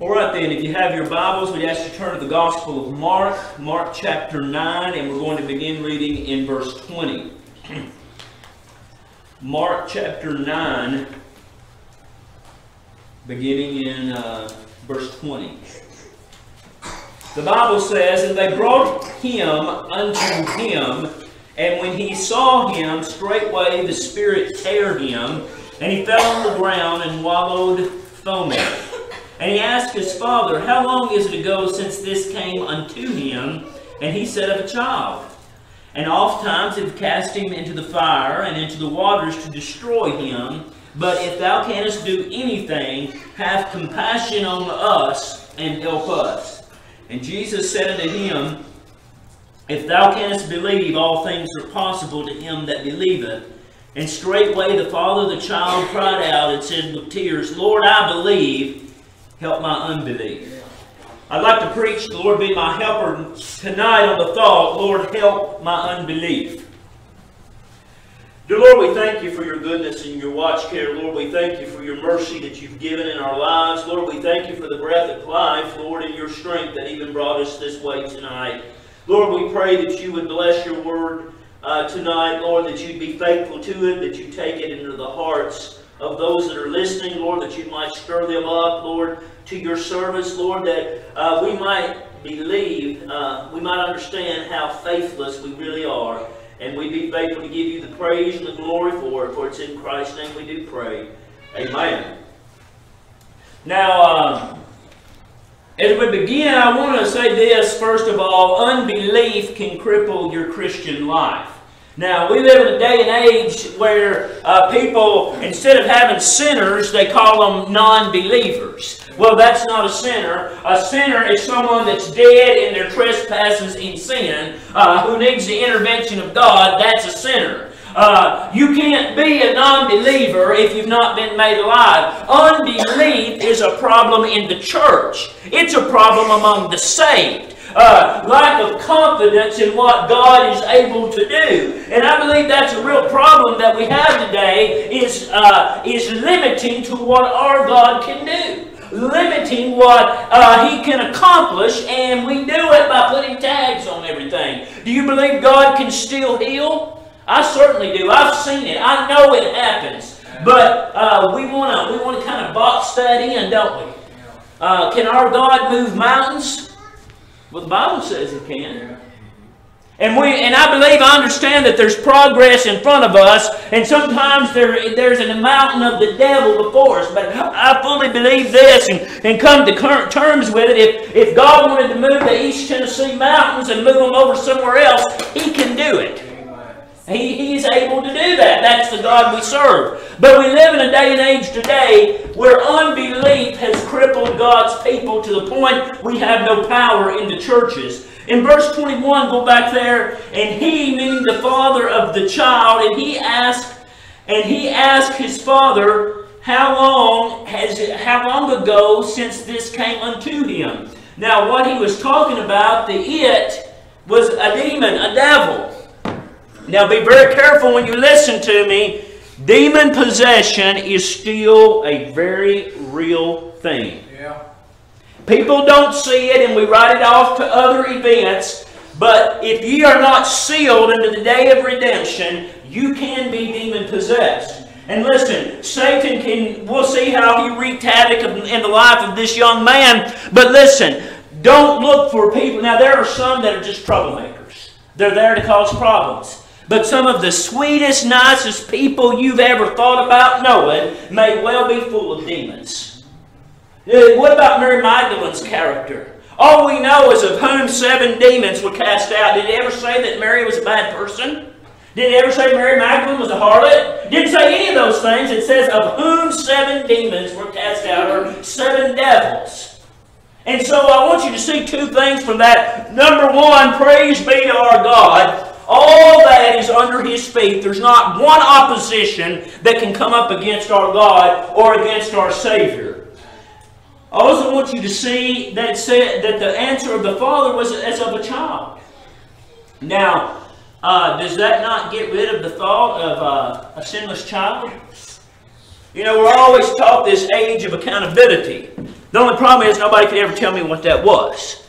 All right, then, if you have your Bibles, we ask you to turn to the Gospel of Mark, Mark chapter 9, and we're going to begin reading in verse 20. Mark chapter 9, beginning in uh, verse 20. The Bible says, And they brought him unto him, and when he saw him, straightway the Spirit tear him, and he fell on the ground and wallowed foaming. And he asked his father, How long is it ago since this came unto him? And he said, Of a child. And oft times have cast him into the fire and into the waters to destroy him. But if thou canst do anything, have compassion on us and help us. And Jesus said unto him, If thou canst believe, all things are possible to him that believeth. And straightway the father of the child cried out and said with tears, Lord, I believe help my unbelief. I'd like to preach, the Lord be my helper tonight on the thought, Lord, help my unbelief. Dear Lord, we thank you for your goodness and your watch care. Lord, we thank you for your mercy that you've given in our lives. Lord, we thank you for the breath of life, Lord, and your strength that even brought us this way tonight. Lord, we pray that you would bless your word uh, tonight, Lord, that you'd be faithful to it, that you take it into the hearts of those that are listening, Lord, that you might stir them up, Lord, to your service, Lord, that uh, we might believe, uh, we might understand how faithless we really are, and we'd be faithful to give you the praise and the glory for it, for it's in Christ's name we do pray. Amen. Now, um, as we begin, I want to say this, first of all, unbelief can cripple your Christian life. Now, we live in a day and age where uh, people, instead of having sinners, they call them non believers. Well, that's not a sinner. A sinner is someone that's dead in their trespasses in sin, uh, who needs the intervention of God. That's a sinner. Uh, you can't be a non believer if you've not been made alive. Unbelief is a problem in the church, it's a problem among the saved uh, lack of confidence in what God is able to do. And I believe that's a real problem that we have today is, uh, is limiting to what our God can do. Limiting what uh, He can accomplish, and we do it by putting tags on everything. Do you believe God can still heal? I certainly do. I've seen it. I know it happens. But uh, we want to we want to kind of box that in, don't we? Uh, can our God move mountains? Well, the Bible says He can. And we and I believe I understand that there's progress in front of us, and sometimes there there's an mountain of the devil before us. But I fully believe this and, and come to current terms with it. If if God wanted to move the East Tennessee mountains and move them over somewhere else, He can do it. He, he's able to do that. That's the God we serve. But we live in a day and age today where unbelief has crippled God's people to the point we have no power in the churches. In verse 21, go back there, and he, meaning the father of the child, and he asked, and he asked his father, how long has it, how long ago since this came unto him? Now, what he was talking about, the it, was a demon, a devil. Now be very careful when you listen to me. Demon possession is still a very real thing. Yeah. People don't see it and we write it off to other events. But if ye are not sealed unto the day of redemption, you can be demon possessed. And listen, Satan can, we'll see how he wreaked havoc in the life of this young man. But listen, don't look for people. Now, there are some that are just troublemakers, they're there to cause problems. But some of the sweetest, nicest people you've ever thought about knowing may well be full of demons. Uh, what about Mary Magdalene's character? All we know is of whom seven demons were cast out. Did it ever say that Mary was a bad person? Did it ever say Mary Magdalene was a harlot? Didn't say any of those things. It says of whom seven demons were cast out, or seven devils. And so I want you to see two things from that. Number one, praise be to our God all that is under his feet. There's not one opposition that can come up against our God or against our Savior. I also want you to see that it said that the answer of the Father was as of a child. Now, uh, does that not get rid of the thought of uh, a sinless child? You know, we're always taught this age of accountability. The only problem is nobody could ever tell me what that was.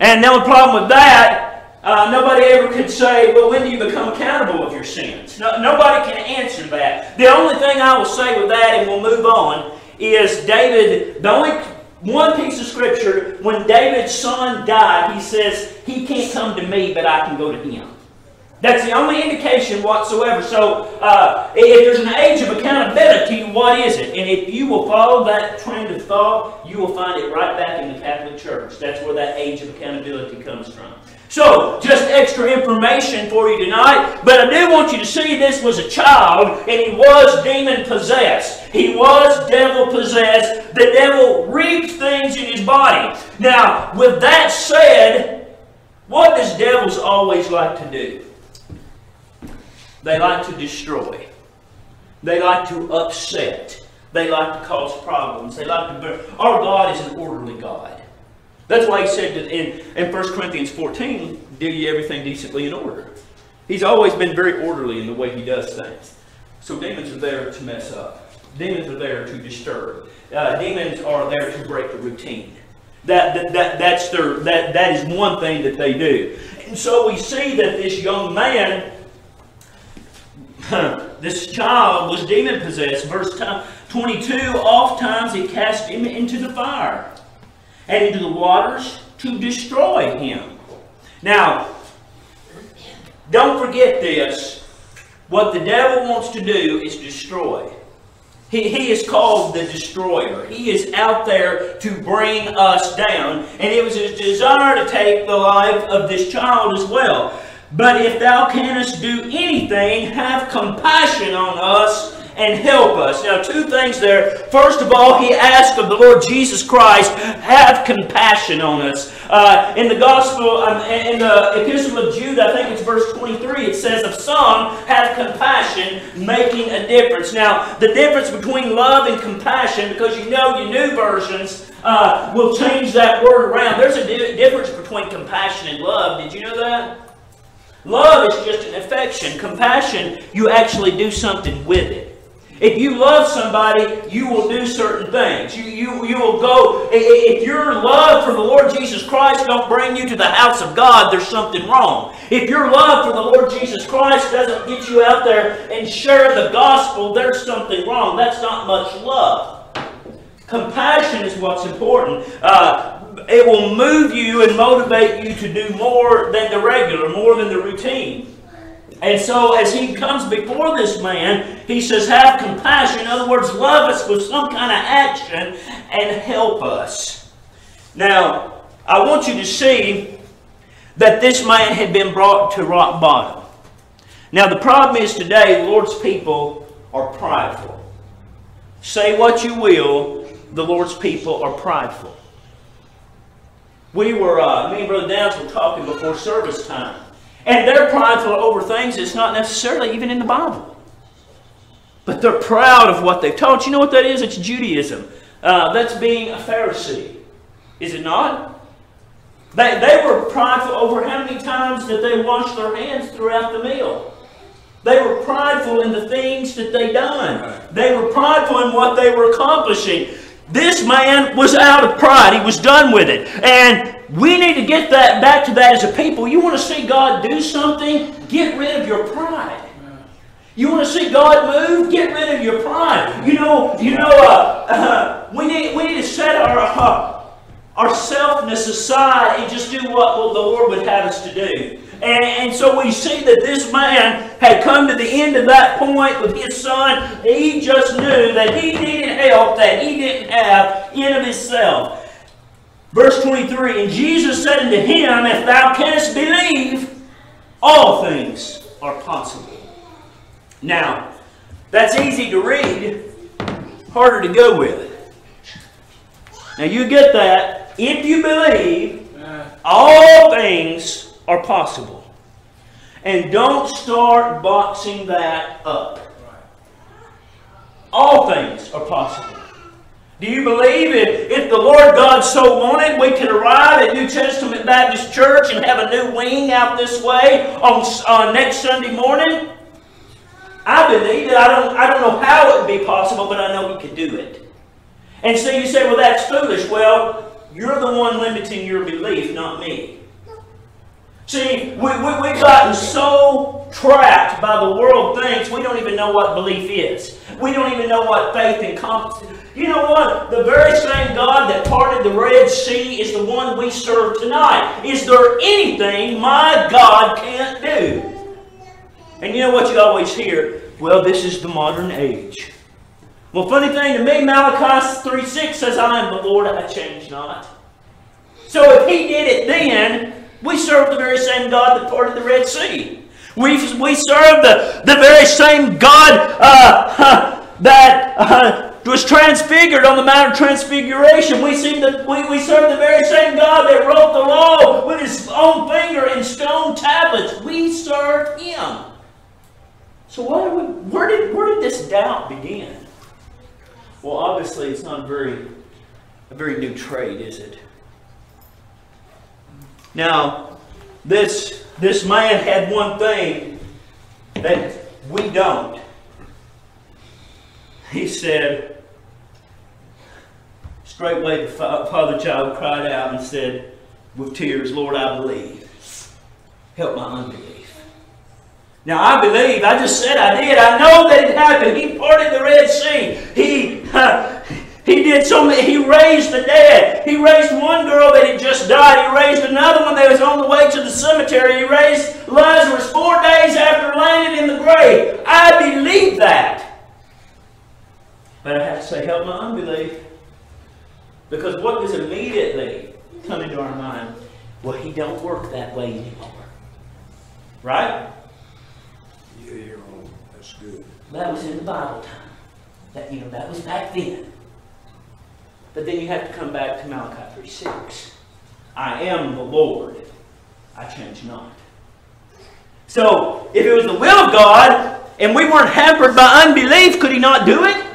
And the only problem with that, uh, nobody ever could say, well, when do you become accountable of your sins? No, nobody can answer that. The only thing I will say with that, and we'll move on, is David, the only one piece of scripture, when David's son died, he says, he can't come to me, but I can go to him. That's the only indication whatsoever. So, uh, if there's an age of accountability, what is it? And if you will follow that train of thought, you will find it right back in the Catholic Church. That's where that age of accountability comes from. So, just extra information for you tonight. But I do want you to see this was a child, and he was demon possessed. He was devil possessed. The devil wreaked things in his body. Now, with that said, what does devils always like to do? They like to destroy. They like to upset. They like to cause problems. They like to. Our God is an orderly God. That's why he said in, in 1 Corinthians 14, do ye everything decently in order. He's always been very orderly in the way he does things. So demons are there to mess up. Demons are there to disturb. Uh, demons are there to break the routine. That, that, that, that's their, that, that is one thing that they do. And so we see that this young man this child was demon possessed. Verse 22 Oft times he cast him into the fire and into the waters to destroy him. Now, don't forget this. What the devil wants to do is destroy. He, he is called the destroyer. He is out there to bring us down. And it was his desire to take the life of this child as well. But if thou canst do anything, have compassion on us and help us. Now, two things there. First of all, he asked of the Lord Jesus Christ, have compassion on us. Uh, in the Gospel, um, in the Epistle of Jude, I think it's verse 23, it says, Of some have compassion, making a difference. Now, the difference between love and compassion, because you know your new versions uh, will change that word around. There's a di difference between compassion and love. Did you know that? Love is just an affection. Compassion, you actually do something with it. If you love somebody, you will do certain things. You, you, you will go, if your love for the Lord Jesus Christ don't bring you to the house of God, there's something wrong. If your love for the Lord Jesus Christ doesn't get you out there and share the gospel, there's something wrong. That's not much love. Compassion is what's important. Uh, it will move you and motivate you to do more than the regular, more than the routine. And so, as he comes before this man, he says, Have compassion. In other words, love us with some kind of action and help us. Now, I want you to see that this man had been brought to rock bottom. Now, the problem is today, the Lord's people are prideful. Say what you will, the Lord's people are prideful. We were, uh, me and Brother Downs were talking before service time. And they're prideful over things that's not necessarily even in the Bible. But they're proud of what they've taught. You know what that is? It's Judaism. Uh, that's being a Pharisee. Is it not? They, they were prideful over how many times that they washed their hands throughout the meal. They were prideful in the things that they done. They were prideful in what they were accomplishing. This man was out of pride. He was done with it. And we need to get that back to that as a people. You want to see God do something? Get rid of your pride. You want to see God move? Get rid of your pride. You know, you know, uh, uh, we need we need to set our uh, our selfness aside and just do what well, the Lord would have us to do. And, and, so we see that this man had come to the end of that point with his son. He just knew that he needed help that he didn't have in of himself. Verse 23 And Jesus said unto him, If thou canst believe, all things are possible. Now, that's easy to read, harder to go with. it. Now, you get that. If you believe, all things are possible. And don't start boxing that up. All things are possible. Do you believe if, if the Lord God so wanted, we could arrive at New Testament Baptist Church and have a new wing out this way on, on uh, next Sunday morning? I believe it. I don't, I don't know how it would be possible, but I know we could do it. And so you say, well, that's foolish. Well, you're the one limiting your belief, not me. See, we, we, we've gotten so trapped by the world things, we don't even know what belief is. We don't even know what faith confidence You know what? The very same God that parted the Red Sea is the one we serve tonight. Is there anything my God can't do? And you know what you always hear? Well, this is the modern age. Well, funny thing to me, Malachi 3 6 says, I am the Lord, I change not. So if he did it then, we serve the very same God that parted the Red Sea. We, we serve the, the very same God uh, that uh, was transfigured on the Mount of Transfiguration. We, see the, we, we serve the very same God that wrote the law with his own finger in stone tablets. We serve him. So we, where, did, where did this doubt begin? Well, obviously, it's not a very, a very new trade, is it? Now, this, this man had one thing that we don't. He said, straightway the father child cried out and said with tears, Lord, I believe. Help my unbelief. Now I believe. I just said I did. I know that it happened. He parted the Red Sea. He, uh, he did so many, he raised the dead. He raised one girl that had just died. He raised another one that was on the way to the cemetery. He raised Lazarus four days after landing in the grave. I believe that. But I have to say, help my unbelief. Because what does immediately come into our mind? Well, he don't work that way anymore. Right? Yeah, you're on. That's good. That was in the Bible time. That you know, that was back then. But then you have to come back to Malachi 3 6. I am the Lord, I change not. So, if it was the will of God and we weren't hampered by unbelief, could He not do it?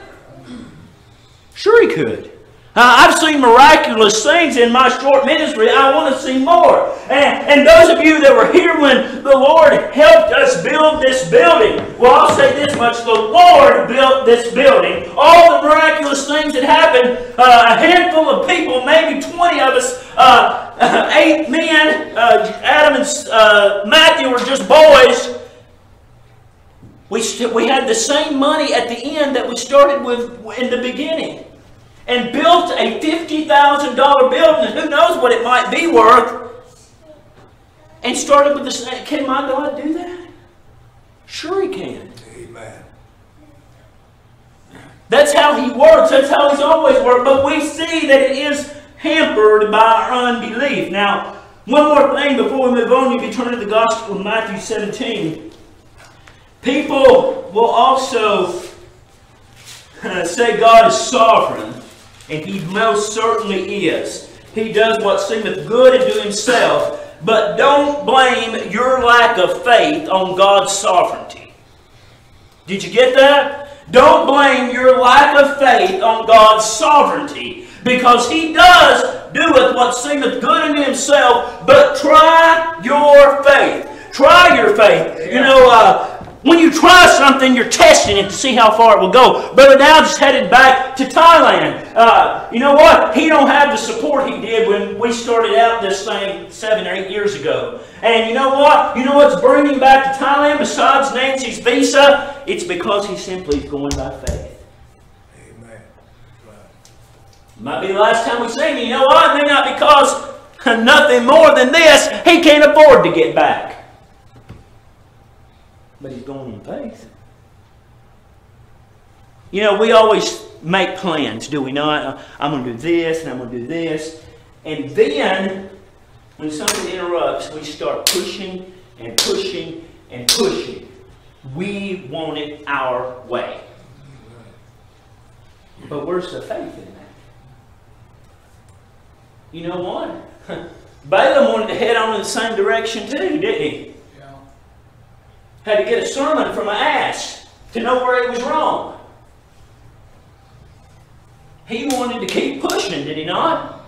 Sure, He could. Uh, I've seen miraculous things in my short ministry. I want to see more. And, and those of you that were here when the Lord helped us build this building, well, I'll say this much. The Lord built this building. All the miraculous things that happened, uh, a handful of people, maybe 20 of us, uh, eight men, uh, Adam and uh, Matthew were just boys. We, we had the same money at the end that we started with in the beginning and built a $50,000 building, who knows what it might be worth, and started with the can my God do that? Sure he can. Amen. That's how he works. That's how he's always worked. But we see that it is hampered by our unbelief. Now, one more thing before we move on. You can turn to the Gospel of Matthew 17. People will also uh, say God is sovereign. And he most certainly is. He does what seemeth good unto himself, but don't blame your lack of faith on God's sovereignty. Did you get that? Don't blame your lack of faith on God's sovereignty, because He does doeth what seemeth good unto Himself, but try your faith. Try your faith. You know, uh, when you try something, you're testing it to see how far it will go. Brother Dow just headed back to Thailand. Uh, you know what? He don't have the support he did when we started out this thing seven or eight years ago. And you know what? You know what's bringing him back to Thailand besides Nancy's visa? It's because he simply is going by faith. Amen. Right. Might be the last time we see him. You know what? Maybe not because nothing more than this. He can't afford to get back. But he's going in faith. You know, we always make plans, do we not? Uh, I'm going to do this and I'm going to do this. And then, when something interrupts, we start pushing and pushing and pushing. We want it our way. But where's the faith in that? You know what? Balaam wanted to head on in the same direction too, didn't he? Had to get a sermon from an ass to know where he was wrong. He wanted to keep pushing, did he not?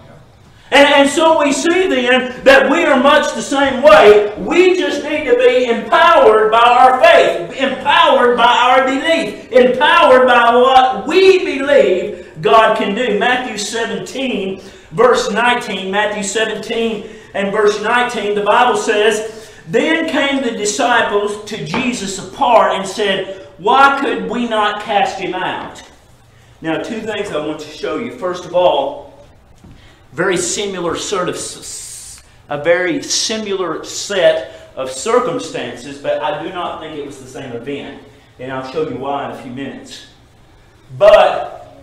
And, and so we see then that we are much the same way. We just need to be empowered by our faith, empowered by our belief, empowered by what we believe God can do. Matthew 17, verse 19. Matthew 17 and verse 19, the Bible says, Then came the disciples to Jesus apart and said, Why could we not cast him out? Now, two things I want to show you. First of all, very similar sort of a very similar set of circumstances, but I do not think it was the same event. And I'll show you why in a few minutes. But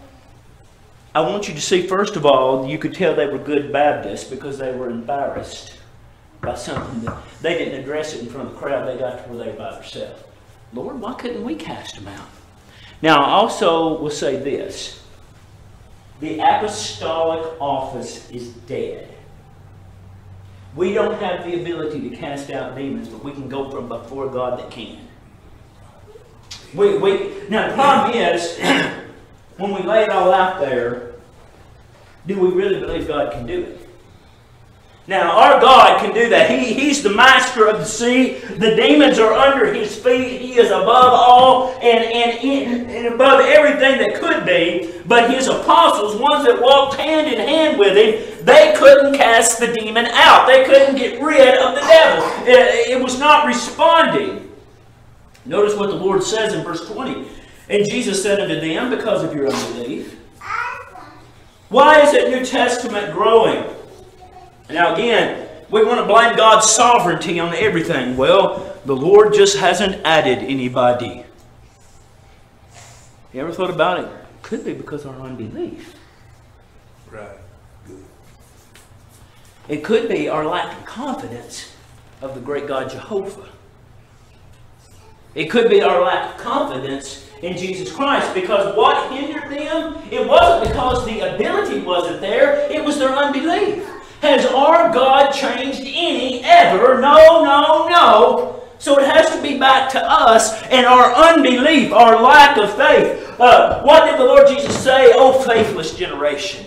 I want you to see, first of all, you could tell they were good Baptists because they were embarrassed by something that they didn't address it in front of the crowd. They got to where they were by themselves. Lord, why couldn't we cast them out? Now, I also will say this the apostolic office is dead. We don't have the ability to cast out demons, but we can go from before God that can. We, we, now, the problem is, when we lay it all out there, do we really believe God can do it? Now, our God can do that. He, he's the master of the sea. The demons are under his feet. He is above all and, and, and above everything that could be. But his apostles, ones that walked hand in hand with him, they couldn't cast the demon out. They couldn't get rid of the devil. It, it was not responding. Notice what the Lord says in verse 20. And Jesus said unto them, Because of your unbelief. Why is it New Testament growing? Now, again, we want to blame God's sovereignty on everything. Well, the Lord just hasn't added anybody. You ever thought about it? Could be because of our unbelief. Right. Good. It could be our lack of confidence of the great God Jehovah. It could be our lack of confidence in Jesus Christ because what hindered them? It wasn't because the ability wasn't there, it was their unbelief. Has our God changed any ever? No, no, no. So it has to be back to us and our unbelief, our lack of faith. Uh, what did the Lord Jesus say? Oh, faithless generation.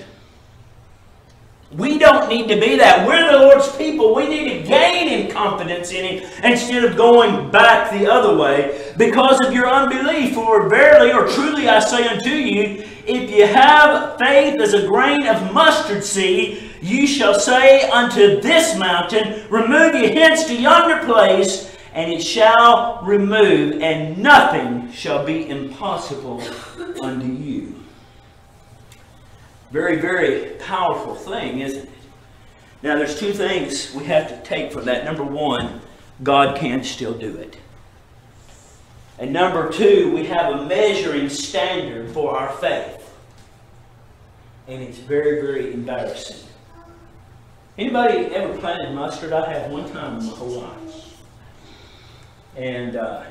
We don't need to be that. We're the Lord's people. We need to gain in confidence in Him instead of going back the other way because of your unbelief. For verily or truly I say unto you, if you have faith as a grain of mustard seed, you shall say unto this mountain, Remove you hence to yonder place, and it shall remove, and nothing shall be impossible unto you. Very, very powerful thing, isn't it? Now, there's two things we have to take from that. Number one, God can still do it. And number two, we have a measuring standard for our faith. And it's very, very embarrassing. Anybody ever planted mustard? I have one time in my whole life. And uh,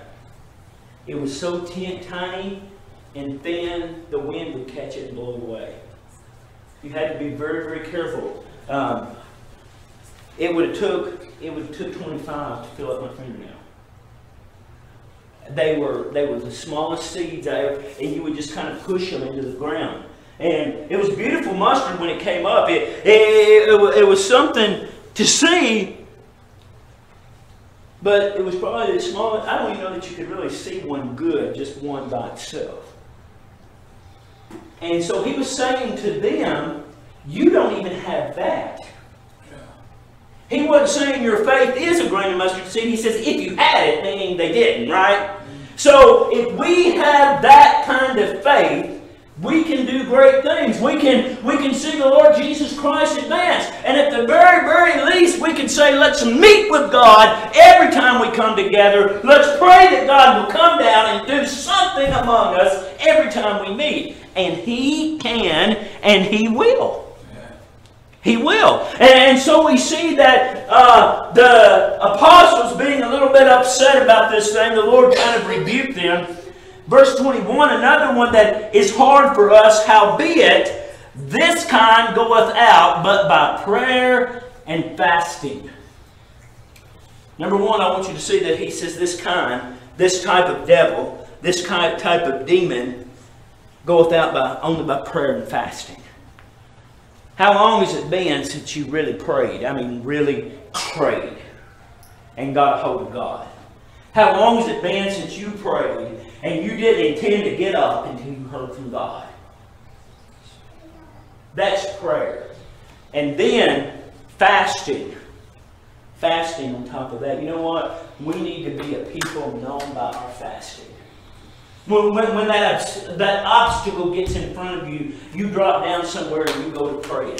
it was so tiny and thin, the wind would catch it and blow it away. You had to be very, very careful. Um, it would have took it would took 25 to fill up my fingernail. They were they were the smallest seeds I ever, and you would just kind of push them into the ground. And it was beautiful mustard when it came up. It, it, it, it was something to see, but it was probably the smallest. I don't even know that you could really see one good, just one by itself. And so he was saying to them, You don't even have that. He wasn't saying your faith is a grain of mustard seed. He says, if you had it, meaning they didn't, right? So if we have that kind of faith, we can do great things. We can, we can see the Lord Jesus Christ advance. And at the very, very least, we can say, let's meet with God every time we come together. Let's pray that God will come down and do something among us every time we meet. And He can and He will. He will. And so we see that uh, the apostles being a little bit upset about this thing, the Lord kind of rebuked them. Verse 21, another one that is hard for us, howbeit, this kind goeth out but by prayer and fasting. Number one, I want you to see that he says this kind, this type of devil, this kind type of demon, goeth out by only by prayer and fasting. How long has it been since you really prayed? I mean, really prayed and got a hold of God? How long has it been since you prayed and you didn't intend to get up until you heard from God? That's prayer. And then fasting. Fasting on top of that. You know what? We need to be a people known by our fasting. When, when, when that, that obstacle gets in front of you, you drop down somewhere and you go to pray.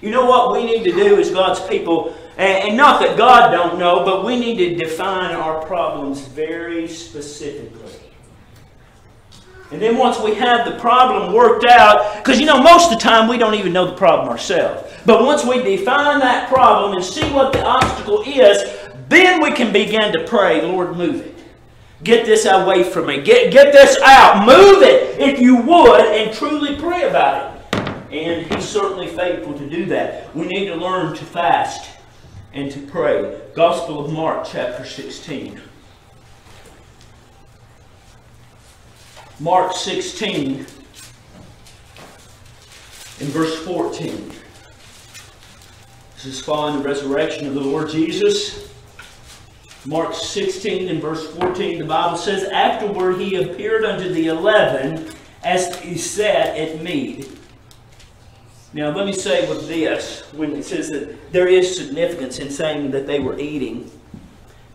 You know what we need to do as God's people, and, not that God don't know, but we need to define our problems very specifically. And then once we have the problem worked out, because you know, most of the time we don't even know the problem ourselves. But once we define that problem and see what the obstacle is, then we can begin to pray, Lord, move it. Get this away from me. Get, get this out. Move it if you would and truly pray about it. And He's certainly faithful to do that. We need to learn to fast and to pray. Gospel of Mark, chapter 16. Mark 16 in verse 14. This is following the resurrection of the Lord Jesus. Mark 16 and verse 14, the Bible says, Afterward he appeared unto the eleven as he sat at meat. Now, let me say with this, when it says that there is significance in saying that they were eating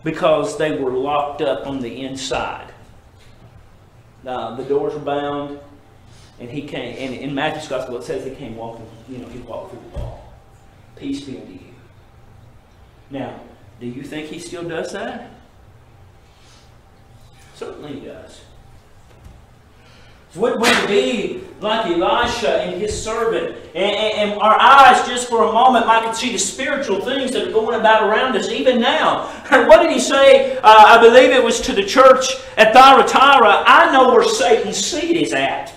because they were locked up on the inside. Uh, the doors were bound, and he came, and in Matthew's Gospel it says he came walking, you know, he walked through the wall. Peace be unto you. Now, do you think he still does that? Certainly he does. Would we be like Elisha and his servant, and, and, our eyes just for a moment might see the spiritual things that are going about around us even now? What did he say? Uh, I believe it was to the church at Thyatira. I know where Satan's seat is at.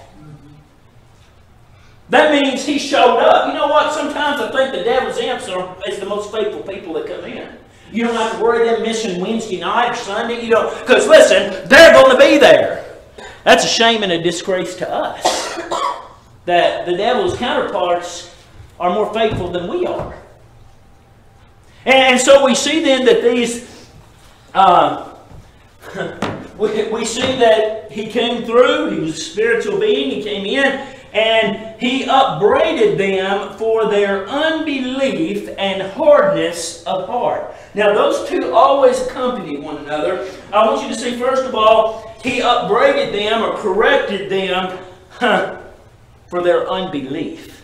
That means he showed up. You know what? Sometimes I think the devil's imps are is the most faithful people that come in. You don't have to worry them missing Wednesday night or Sunday. You know, because listen, they're going to be there. That's a shame and a disgrace to us that the devil's counterparts are more faithful than we are. And so we see then that these, uh, we, we see that he came through, he was a spiritual being, he came in, and he upbraided them for their unbelief and hardness of heart. Now, those two always accompany one another. I want you to see, first of all, he upbraided them or corrected them huh, for their unbelief.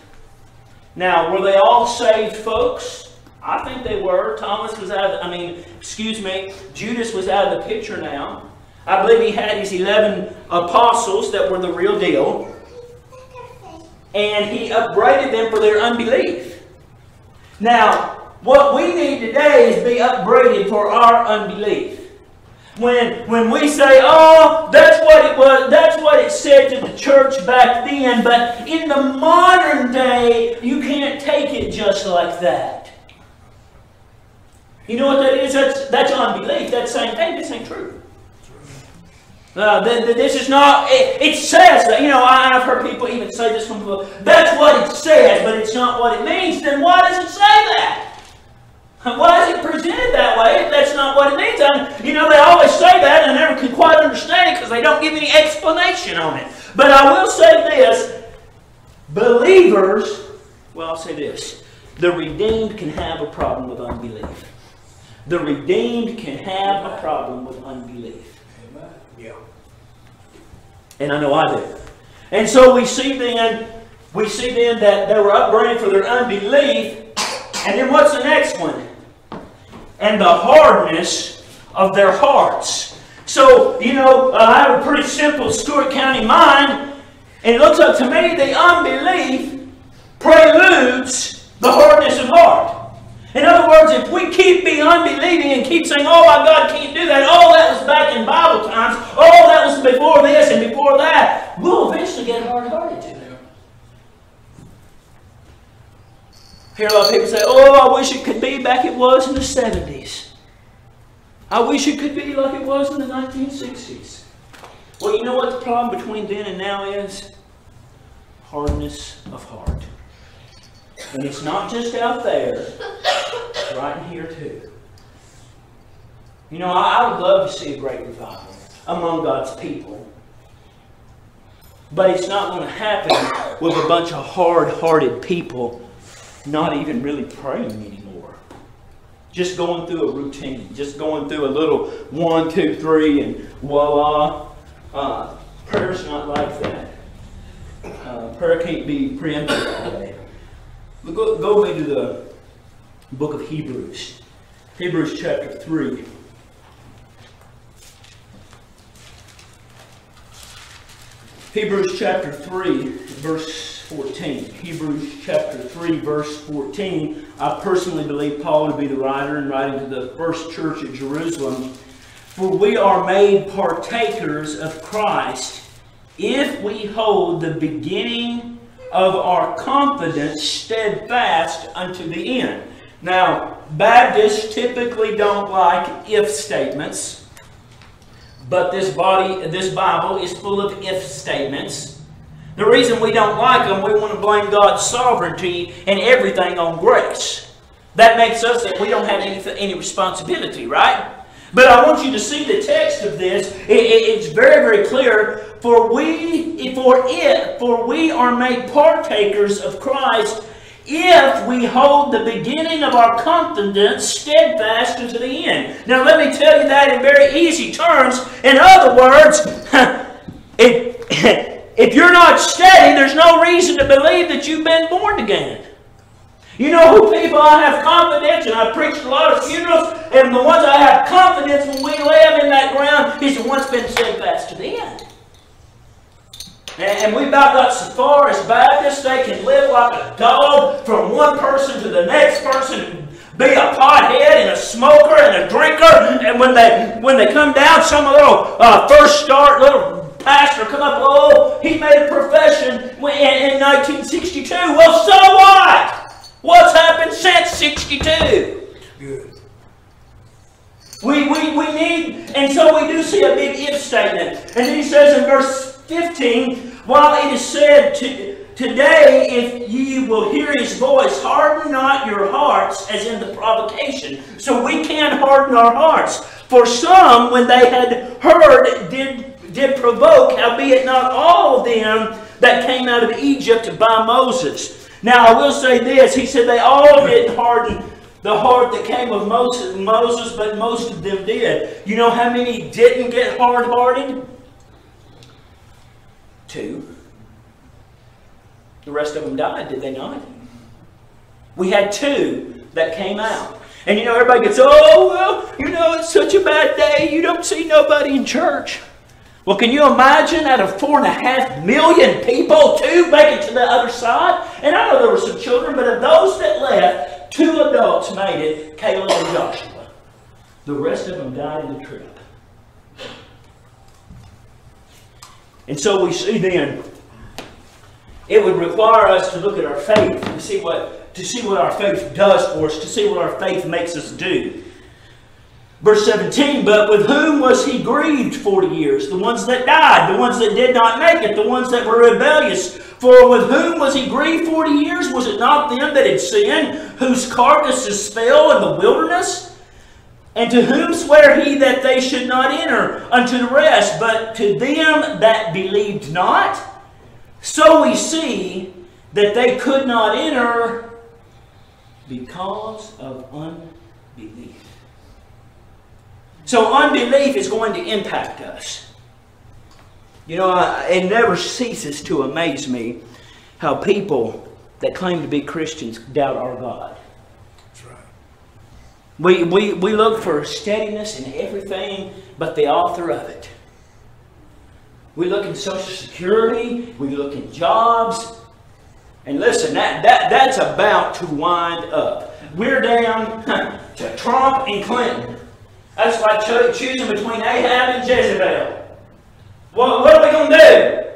Now, were they all saved folks? I think they were. Thomas was out of, I mean, excuse me, Judas was out of the picture now. I believe he had his 11 apostles that were the real deal and he upbraided them for their unbelief. Now, what we need today is be upbraided for our unbelief. When, when we say, oh, that's what it was, that's what it said to the church back then, but in the modern day, you can't take it just like that. You know what that is? That's, that's unbelief. That's saying, hey, this ain't true. Uh, this is not, it, it, says that, you know, I've heard people even say this from people, that's what it says, but it's not what it means. Then why does it say that? Why is it presented that way if that's not what it means? I, you know, they always say that and I never can quite understand it because they don't give any explanation on it. But I will say this believers, well, I'll say this the redeemed can have a problem with unbelief. The redeemed can have a problem with unbelief. And I know I do. And so we see then, we see then that they were upbraided for their unbelief. And then what's the next one? And the hardness of their hearts. So, you know, uh, I have a pretty simple Stewart County mind. And it looks like to me the unbelief preludes the hardness of heart. In other words, if we keep being unbelieving and keep saying, oh my God, can't do that, oh, that was back in Bible times, oh, that was before this and before that, we'll eventually get hard hearted to them. Hear a lot of people say, oh, I wish it could be back it was in the 70s. I wish it could be like it was in the 1960s. Well, you know what the problem between then and now is? Hardness of heart. And it's not just out there, it's right in here too. You know, I, would love to see a great revival among God's people. But it's not going to happen with a bunch of hard hearted people not even really praying anymore. Just going through a routine, just going through a little one, two, three, and voila. Uh, prayer's not like that. Uh, prayer can't be preempted Go, go into the book of Hebrews. Hebrews chapter 3. Hebrews chapter 3, verse 14. Hebrews chapter 3, verse 14. I personally believe Paul to be the writer and writing to the first church at Jerusalem. For we are made partakers of Christ if we hold the beginning of our confidence steadfast unto the end. Now, Baptists typically don't like if statements. But this body, this Bible is full of if statements. The reason we don't like them, we want to blame God's sovereignty and everything on grace. That makes us that we don't have any, any responsibility, right? But I want you to see the text of this. It, it, it's very, very clear. For we, for it, for we are made partakers of Christ if we hold the beginning of our confidence steadfast unto the end. Now, let me tell you that in very easy terms. In other words, if, if you're not steady, there's no reason to believe that you've been born again. You know who people I have confidence, and I've preached a lot of funerals, and the ones I have confidence when we them in that ground is the ones been steadfast to the end. And we about got so far as Baptists, they can live like a dog from one person to the next person, be a pothead and a smoker and a drinker. And when they when they come down, some little uh, first start little pastor come up, oh, he made a profession in, in 1962. Well, so what? What's happened since 62? Good. We, we, we need, and so we do see a big if statement. And then he says in verse 15, while it is said to, today, if ye will hear his voice, harden not your hearts as in the provocation. So we can't harden our hearts. For some, when they had heard, did, did provoke, howbeit not all of them that came out of Egypt by Moses. Now I will say this, he said they all didn't harden the heart that came of Moses, Moses, but most of them did. You know how many didn't get hard-hearted? Two. The rest of them died, did they not? We had two that came out. And you know, everybody gets, oh, well, you know, it's such a bad day. You don't see nobody in church. Well, can you imagine out of four and a half million people, two make it to the other side? And I know there were some children, but of those that left, two adults made it, Caleb and Joshua. The rest of them died in the trip. And so we see then, it would require us to look at our faith to see what to see what our faith does for us, to see what our faith makes us do. Verse 17, but with whom was he grieved 40 years? The ones that died, the ones that did not make it, the ones that were rebellious. For with whom was he grieved 40 years? Was it not them that had sinned, whose carcasses fell in the wilderness? And to whom sware he that they should not enter? Unto the rest, but to them that believed not. So we see that they could not enter because of unbelief. So unbelief is going to impact us. You know, it never ceases to amaze me how people that claim to be Christians doubt our God. We, we, we look for steadiness in everything but the author of it. We look in Social Security, we look in jobs. And listen, that, that, that's about to wind up. We're down to Trump and Clinton. That's like choosing between Ahab and Jezebel. What, are we going to do?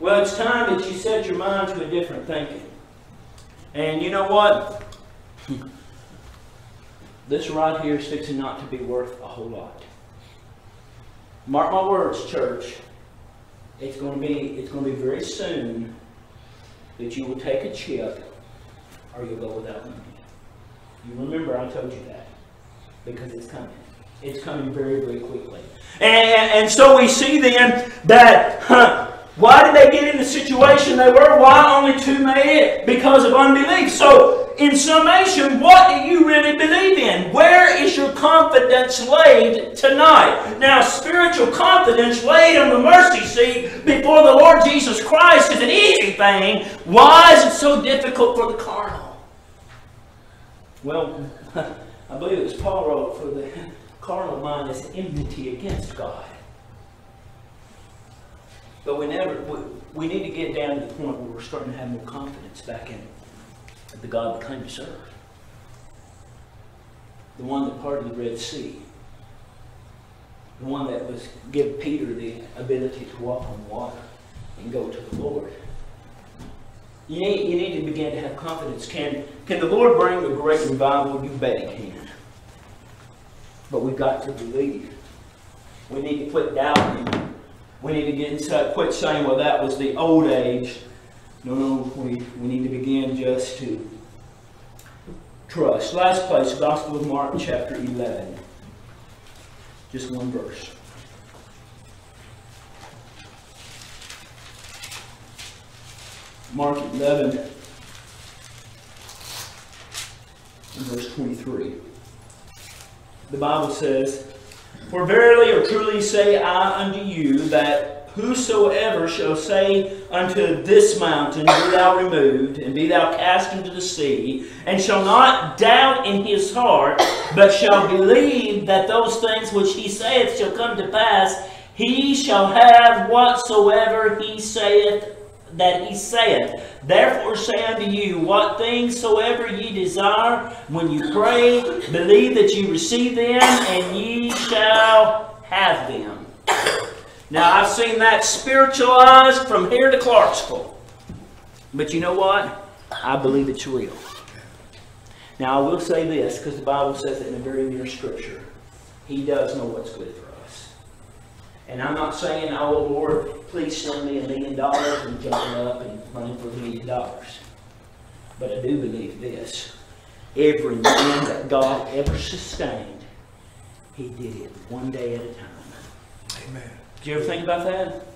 Well, it's time that you set your mind to a different thinking. And you know what? This right here is fixing not to be worth a whole lot. Mark my words, church. It's going to be it's going to be very soon that you will take a chip or you'll go without money. You remember I told you that because it's coming. It's coming very, very quickly. And, and so we see then that huh, Why did they get in the situation they were? Why only two made it? Because of unbelief. So, in summation, what do you really believe in? Where is your confidence laid tonight? Now, spiritual confidence laid on the mercy seat before the Lord Jesus Christ is an easy thing. Why is it so difficult for the carnal? Well, I believe it was Paul wrote, for the carnal mind is enmity against God. But we never, we, we need to get down to the point where we're starting to have more confidence back in the God we claim to serve. The one that parted the Red Sea. The one that was give Peter the ability to walk on water and go to the Lord. You need, you need to begin to have confidence. Can, can the Lord bring a great revival? You bet He can. But we've got to believe. We need to quit doubting. We need to get inside, quit saying, well, that was the old age. No, no, we, we need to begin just to trust. Last place, Gospel of Mark, chapter 11. Just one verse. Mark 11, verse 23. The Bible says, For verily or truly say I unto you, that whosoever shall say unto this mountain, Be thou removed, and be thou cast into the sea, and shall not doubt in his heart, but shall believe that those things which he saith shall come to pass, he shall have whatsoever he saith that he saith. Therefore say unto you, what things soever ye desire, when you pray, believe that ye receive them, and ye shall have them. Now, I've seen that spiritualized from here to Clarksville. But you know what? I believe it's real. Now, I will say this, because the Bible says it in a very near scripture. He does know what's good. And I'm not saying, oh Lord, please send me a million dollars and jumping up and running for a million dollars. But I do believe this. Every man that God ever sustained, he did it one day at a time. Amen. Did you ever think about that?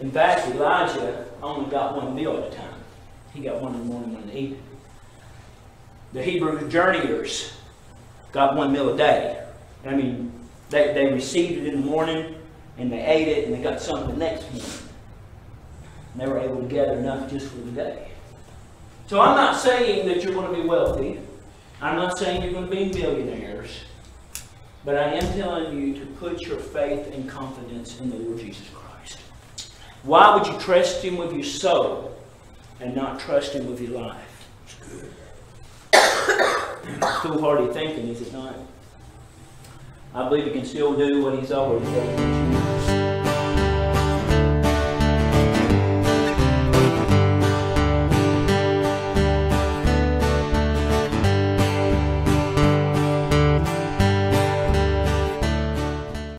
In fact, Elijah only got one meal at a time. He got one in the morning, one in the evening. The Hebrew journeyers got one meal a day. I mean, they, they received it in the morning and they ate it and they got some the next morning. And they were able to gather enough just for the day. So I'm not saying that you're going to be wealthy. I'm not saying you're going to be millionaires. But I am telling you to put your faith and confidence in the Lord Jesus Christ. Why would you trust Him with your soul and not trust Him with your life? It's good. Foolhardy thinking, is it not? I believe He can still do what He's always done.